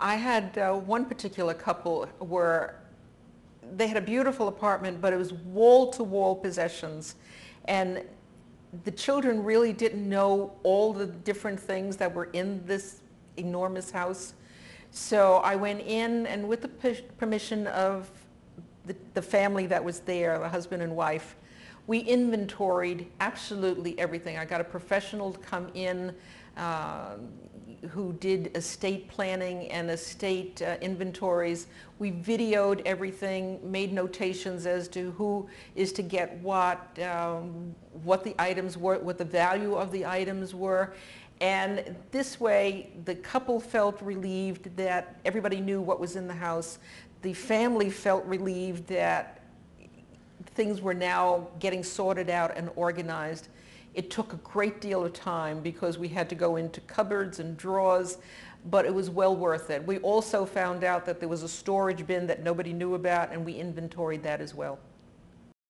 I had uh, one particular couple where they had a beautiful apartment, but it was wall-to-wall possessions. And the children really didn't know all the different things that were in this enormous house. So I went in and with the permission of the, the family that was there, the husband and wife, we inventoried absolutely everything. I got a professional to come in uh, who did estate planning and estate uh, inventories. We videoed everything, made notations as to who is to get what, um, what the items were, what the value of the items were. And this way, the couple felt relieved that everybody knew what was in the house. The family felt relieved that things were now getting sorted out and organized. It took a great deal of time because we had to go into cupboards and drawers, but it was well worth it. We also found out that there was a storage bin that nobody knew about and we inventoried that as well.